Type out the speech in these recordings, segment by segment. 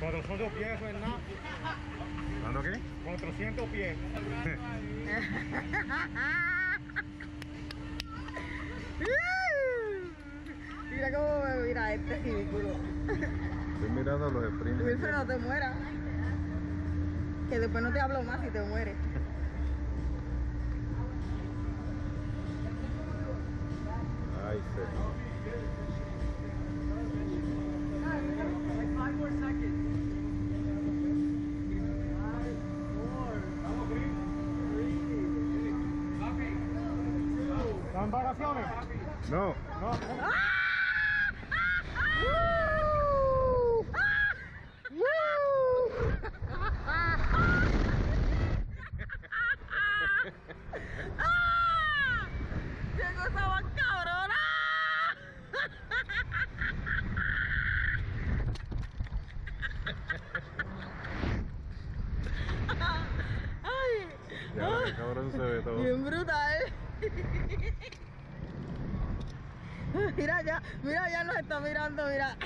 400 pies, eso es nada. ¿Cuándo qué? 400 pies. Mira cómo me mira este ridículo. Estoy mirando los sprints. Wilson, no te mueras. Que después no te hablo más y te mueres. Ay, señor. ¿Están en vacaciones? No, No. Ya cabrón se ve todo. Bien brutal. Mira ya, mira ya nos está mirando, mira.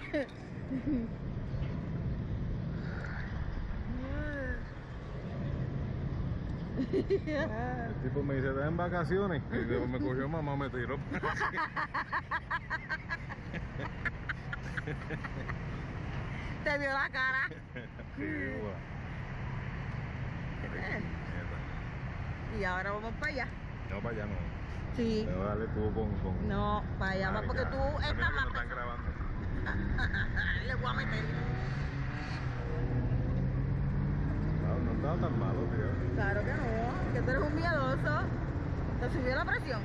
El tipo me dice, ¿estás en vacaciones? Y luego me cogió mamá, me tiró. Te dio la cara. Sí. Neta. Y ahora vamos para allá. No, para allá no. Sí. Debo darle tú con... con... No, para allá va porque tú estás más. están grabando. Le voy a meter. No, no estaba tan malo, tío. Claro que no, que tú eres un miedoso. ¿Te subió la presión?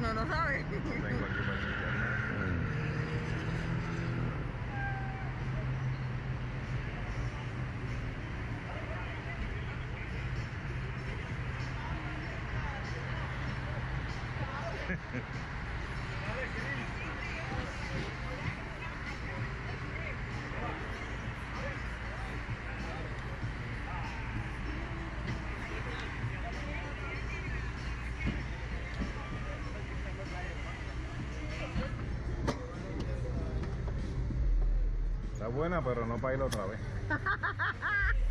No, no sabes. No tengo aquí para chequear nada. Está buena, pero no para ir otra vez.